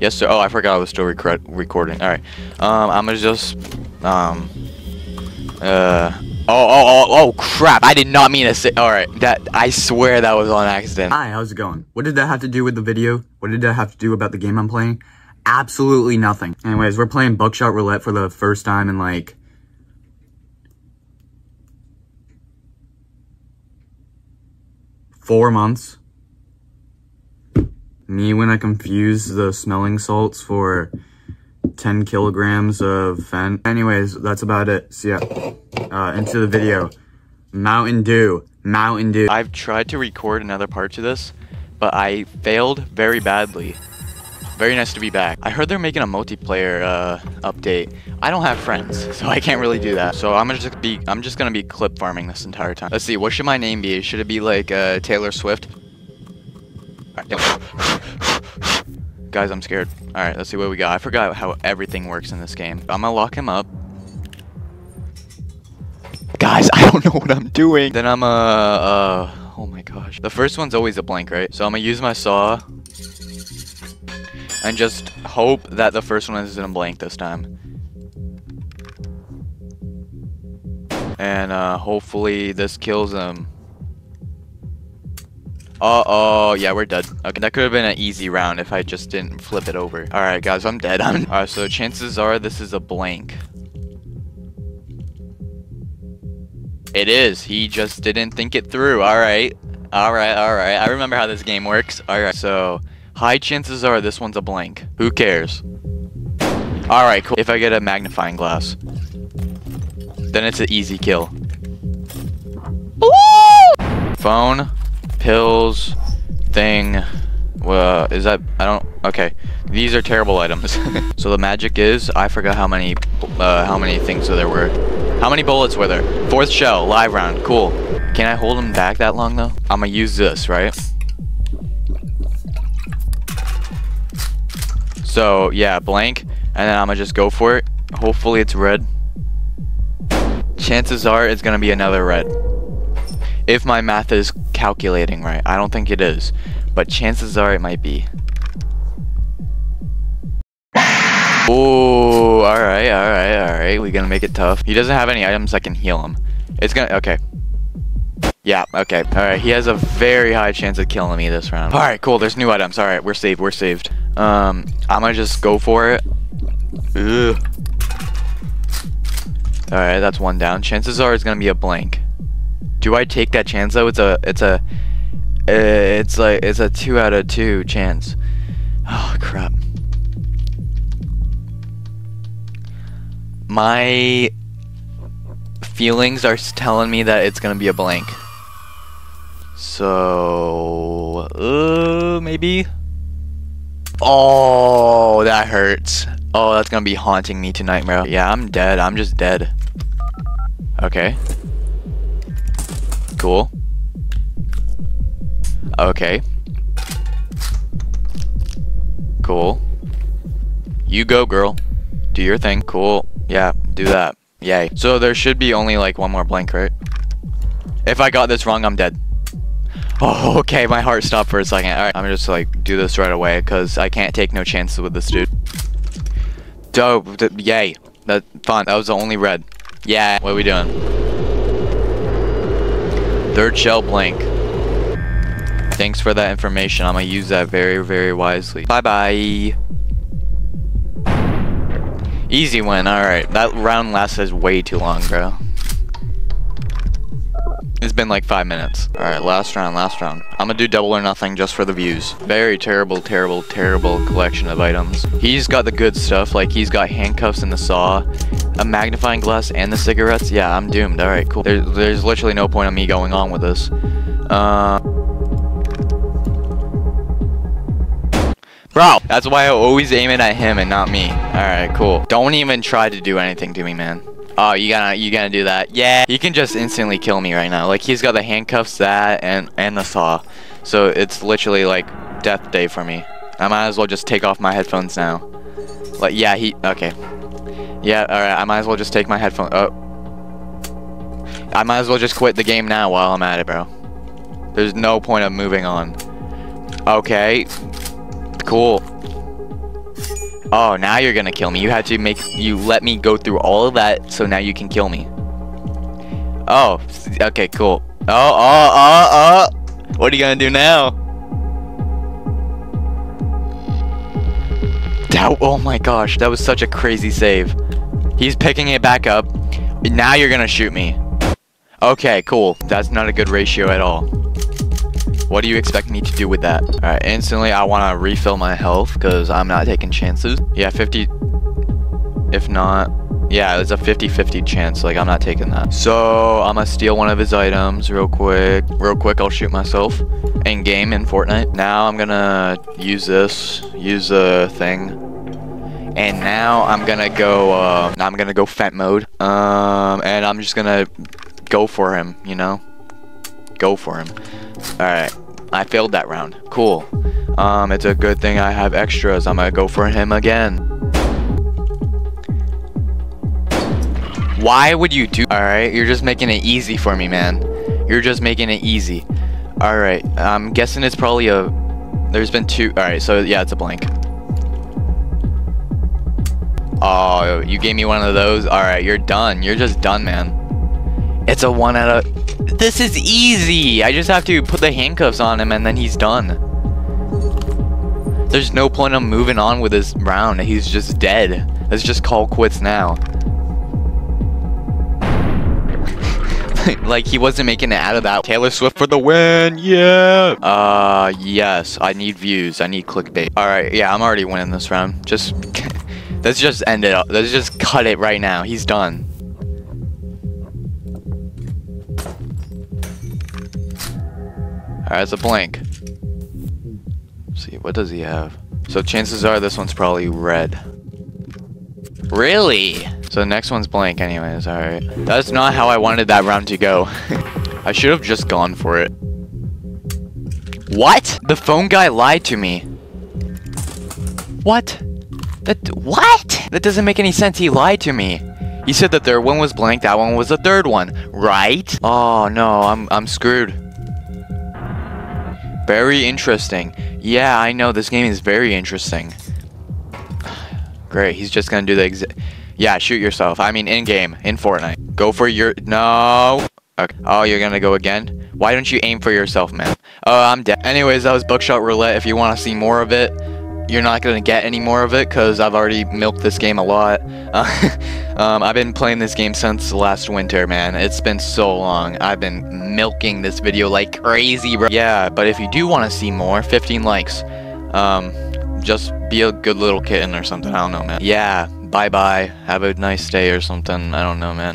Yes, sir. Oh, I forgot I was still rec recording. All right. Um, I'm gonna just um. Uh. Oh, oh, oh, oh, crap! I did not mean to say. All right, that I swear that was on accident. Hi, how's it going? What did that have to do with the video? What did that have to do about the game I'm playing? Absolutely nothing. Anyways, we're playing Buckshot Roulette for the first time in like four months. Me when I confuse the smelling salts for 10 kilograms of fen. Anyways, that's about it. See ya. Uh, into the video. Mountain Dew. Mountain Dew. I've tried to record another part to this, but I failed very badly. Very nice to be back. I heard they're making a multiplayer uh, update. I don't have friends, so I can't really do that. So I'm just be I'm just gonna be clip farming this entire time. Let's see, what should my name be? Should it be like uh, Taylor Swift? Guys, I'm scared. Alright, let's see what we got. I forgot how everything works in this game. I'm gonna lock him up. Guys, I don't know what I'm doing. Then I'm uh, uh, oh my gosh. The first one's always a blank, right? So I'm gonna use my saw. And just hope that the first one isn't a blank this time. And uh, hopefully this kills him. Uh oh, yeah, we're dead. Okay, that could have been an easy round if I just didn't flip it over. Alright, guys, I'm dead. I'm Alright, so chances are this is a blank. It is. He just didn't think it through. Alright. Alright, alright. I remember how this game works. Alright, so high chances are this one's a blank. Who cares? Alright, cool. If I get a magnifying glass, then it's an easy kill. Phone pills, thing. Well, is that, I don't, okay. These are terrible items. so the magic is, I forgot how many, uh, how many things there were. How many bullets were there? Fourth shell, live round, cool. Can I hold them back that long though? I'm gonna use this, right? So, yeah, blank, and then I'm gonna just go for it. Hopefully it's red. Chances are it's gonna be another red. If my math is calculating right. I don't think it is, but chances are it might be. Oh, alright, alright, alright. We're gonna make it tough. He doesn't have any items that can heal him. It's gonna, okay. Yeah, okay. Alright, he has a very high chance of killing me this round. Alright, cool. There's new items. Alright, we're saved. We're saved. Um, I'm gonna just go for it. Ugh. Alright, that's one down. Chances are it's gonna be a blank. Do I take that chance though? It's a, it's a, uh, it's like, it's a two out of two chance. Oh, crap. My feelings are telling me that it's gonna be a blank. So, uh, maybe? Oh, that hurts. Oh, that's gonna be haunting me tonight, bro. Yeah, I'm dead. I'm just dead. Okay. Cool. Okay. Cool. You go, girl. Do your thing. Cool. Yeah, do that. Yay. So there should be only like one more blank, right? If I got this wrong, I'm dead. Oh, okay. My heart stopped for a second. Alright, I'm just like do this right away because I can't take no chances with this dude. Dope. Yay. That fun. That was the only red. Yeah. What are we doing? Third shell blank. Thanks for that information. I'm gonna use that very, very wisely. Bye-bye. Easy win. Alright. That round lasted way too long, bro. It's been like five minutes. Alright, last round, last round. I'm gonna do double or nothing just for the views. Very terrible, terrible, terrible collection of items. He's got the good stuff, like he's got handcuffs and the saw, a magnifying glass, and the cigarettes. Yeah, I'm doomed. Alright, cool. There's, there's literally no point of me going on with this. Uh... Bro, that's why I always aim it at him and not me. Alright, cool. Don't even try to do anything to me, man. Oh, you gotta, you gotta do that. Yeah, he can just instantly kill me right now. Like, he's got the handcuffs, that, and, and the saw. So, it's literally, like, death day for me. I might as well just take off my headphones now. Like, yeah, he, okay. Yeah, alright, I might as well just take my headphones, oh. I might as well just quit the game now while I'm at it, bro. There's no point of moving on. Okay. Cool. Oh, now you're gonna kill me. You had to make you let me go through all of that, so now you can kill me. Oh, okay, cool. Oh, oh, oh, oh. What are you gonna do now? That, oh my gosh, that was such a crazy save. He's picking it back up. Now you're gonna shoot me. Okay, cool. That's not a good ratio at all. What do you expect me to do with that? Alright, instantly I want to refill my health because I'm not taking chances. Yeah, 50... If not... Yeah, there's a 50-50 chance. Like, I'm not taking that. So, I'm gonna steal one of his items real quick. Real quick, I'll shoot myself. In game in Fortnite. Now I'm gonna use this. Use the thing. And now I'm gonna go, uh, I'm gonna go fent mode. Um, and I'm just gonna go for him, you know? Go for him. Alright. I failed that round. Cool. Um, it's a good thing I have extras. I'm gonna go for him again. Why would you do- Alright, you're just making it easy for me, man. You're just making it easy. Alright, I'm guessing it's probably a... There's been two... Alright, so yeah, it's a blank. Oh, you gave me one of those? Alright, you're done. You're just done, man. It's a one out of... This is easy! I just have to put the handcuffs on him and then he's done. There's no point of moving on with this round. He's just dead. Let's just call quits now. like he wasn't making it out of that. Taylor Swift for the win, yeah. Uh, yes. I need views. I need clickbait. All right, yeah, I'm already winning this round. Just let's just end it up. Let's just cut it right now. He's done. Alright, it's a blank. Let's see, what does he have? So chances are this one's probably red. Really? So the next one's blank anyways, alright. That's not how I wanted that round to go. I should have just gone for it. What? The phone guy lied to me. What? That- what? That doesn't make any sense, he lied to me. He said the third one was blank, that one was the third one, right? Oh no, I'm, I'm screwed. Very interesting. Yeah, I know, this game is very interesting. Great, he's just gonna do the exa- Yeah, shoot yourself. I mean, in-game, in Fortnite. Go for your- No! Okay. Oh, you're gonna go again? Why don't you aim for yourself, man? Oh, I'm dead. Anyways, that was Buckshot Roulette. If you want to see more of it, you're not gonna get any more of it because I've already milked this game a lot. Uh, um, I've been playing this game since last winter, man. It's been so long. I've been milking this video like crazy, bro. Yeah, but if you do want to see more, 15 likes. Um, just be a good little kitten or something. I don't know, man. Yeah, bye-bye. Have a nice day or something. I don't know, man.